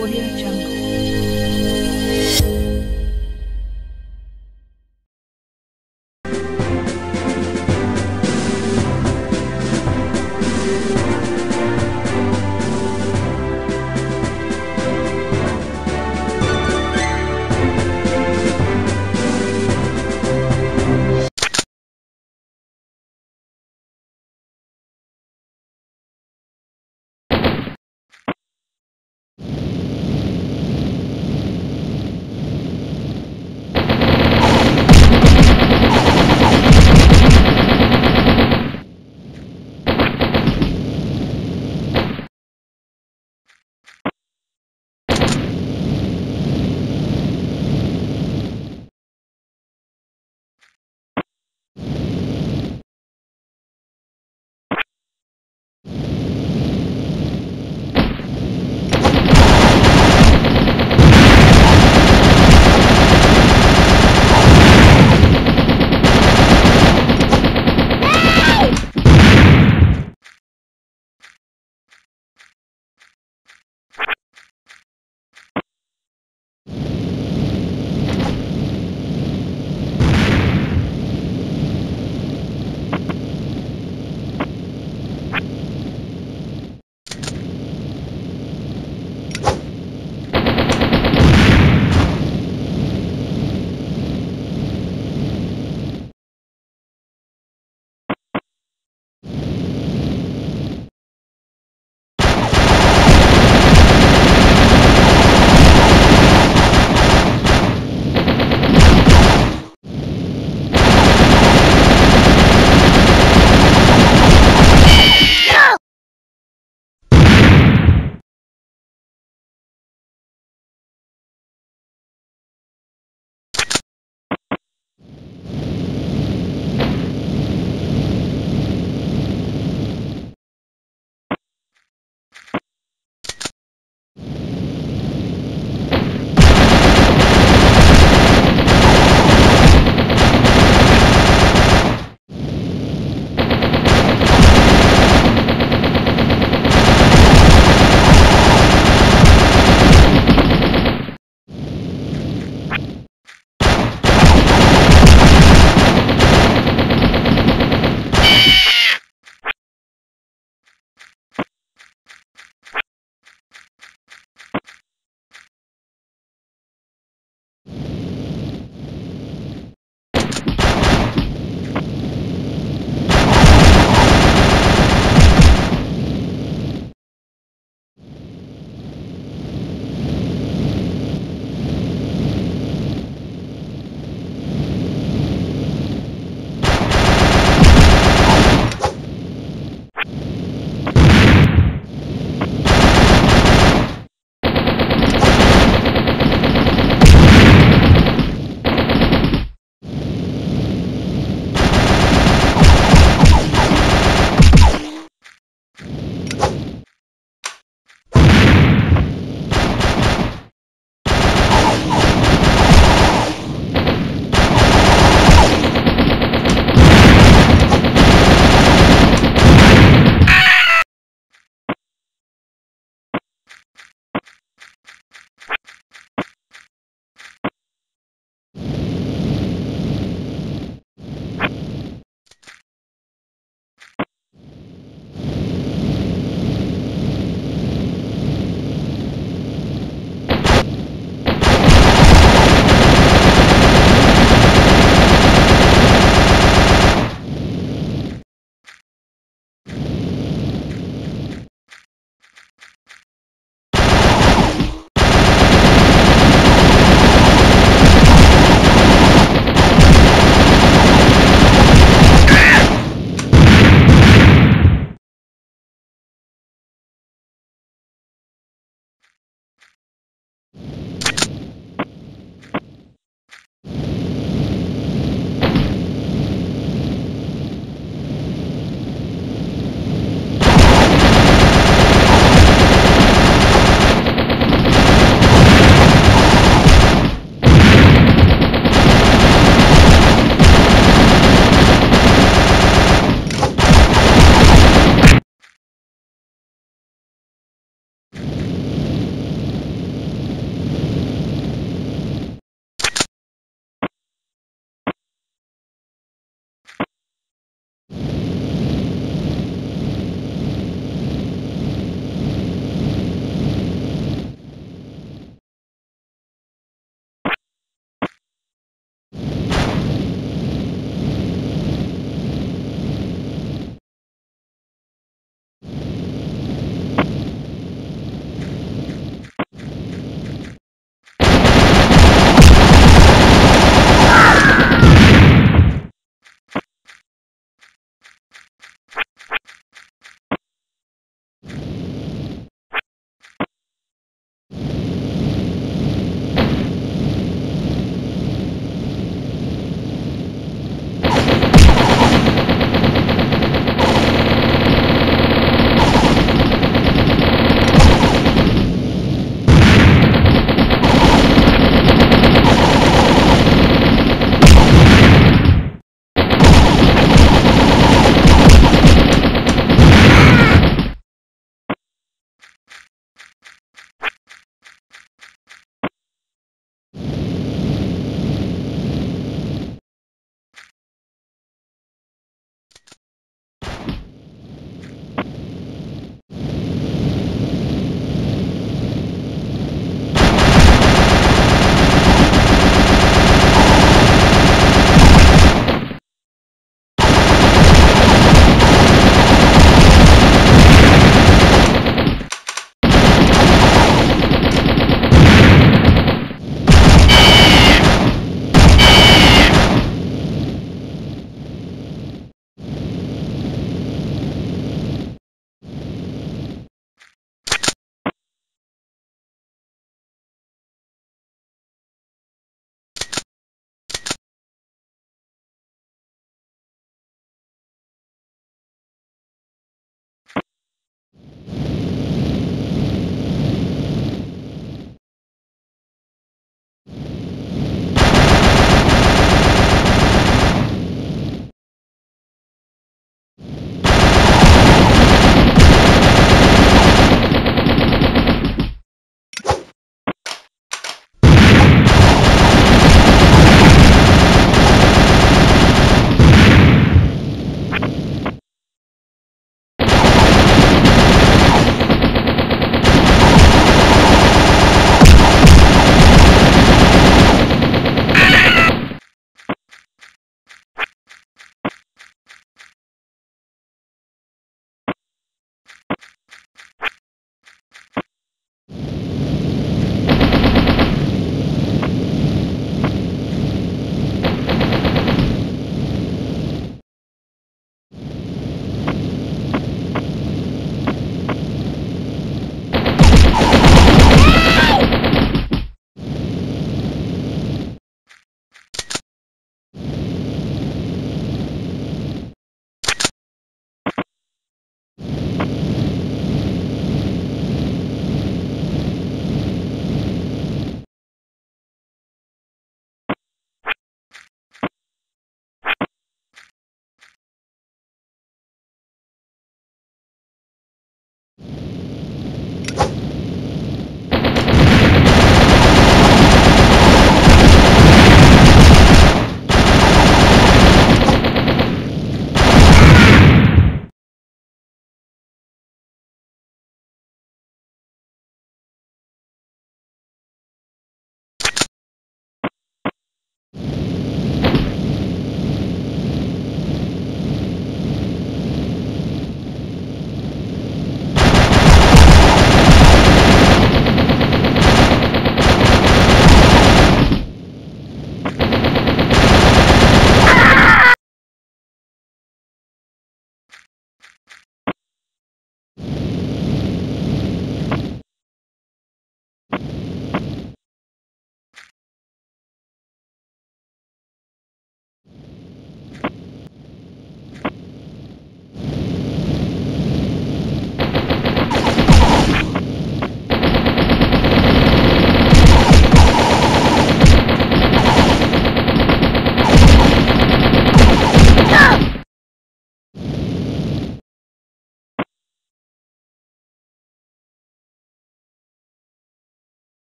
Audio Jungle.